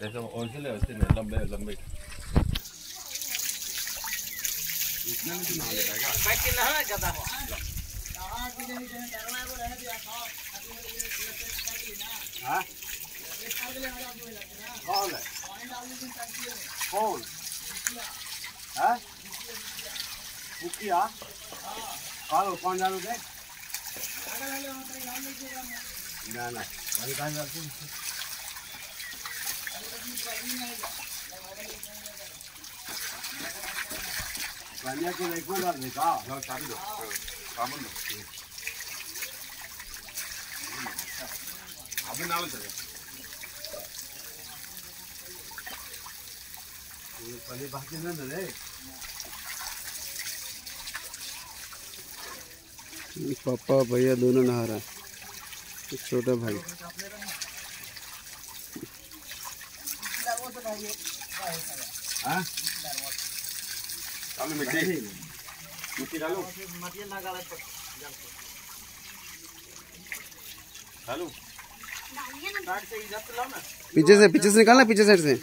जैसे वैसे ले वैसे नहीं लंबे लंबे इतने में तो नहा ले जाएगा बैठ के नहा जाता हो हाँ कौन है कौन हाँ मुखिया कौन कौन जानो दे ना ना वही कहाँ जाते हैं? कन्या को देखो ना देखा हाँ चाबी दो सामान दो अभी नाल चले पहले बाकी ना दे पापा, भैया दोनों नहा रहा है। छोटा भाई। चालू मिट्टी मिट्टी डालो डालो पीछे से पीछे से निकालना पीछे साइड से।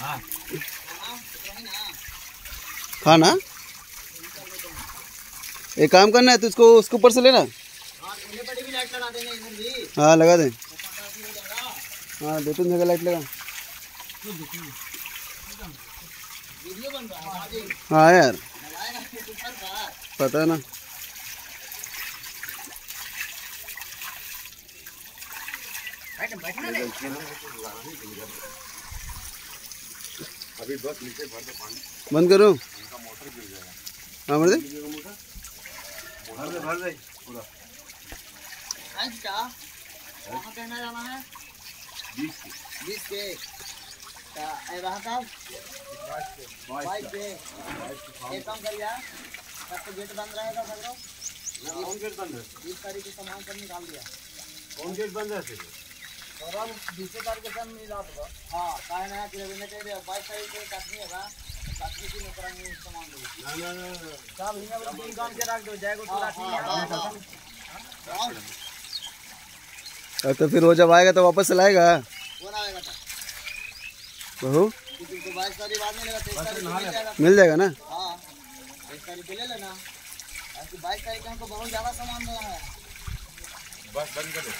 हाँ खाना? एक काम करना है तो उसको उसके ऊपर से लेना। हाँ, लगा दे। हाँ दो तीन जगह लाइट लगा। है, यार। पता है ना। बैठना अभी बस नीचे भर दो पानी। बंद करो। उनका मोटर गिर जाएगा। हाँ मर दे। भर दे भर दे पूरा। आज का कहाँ कहना जाना है। बीस की। बीस के। का ए रहा था बाइक पे एक काम करिए तब तो गेट बंद रहेगा सगरो कौन गेट बंद है? बीस तारीख के सामान सब निकाल दिया। कौन गेट बंद है फिर और तारीख के सब मिला होगा हाँ काय ना कि रविंद्र कह दिया बाईस तारीख को काटनी ना की नौकरा में सामान दे ना ना ना ना। सब हिंगा तीन काम के रख दो जाएगा तो रात तो फिर वो जब आएगा तो वापस लाएगा? कौन आएगा बहू? तो बाईस तारीख बाद में लेगा तेईस तारीख को मिल जाएगा ना? हाँ तेईस तारीख को ले लेना। बाईस तारीख को हमको बहुत ज़्यादा सामान देना है। बस बंद कर दो।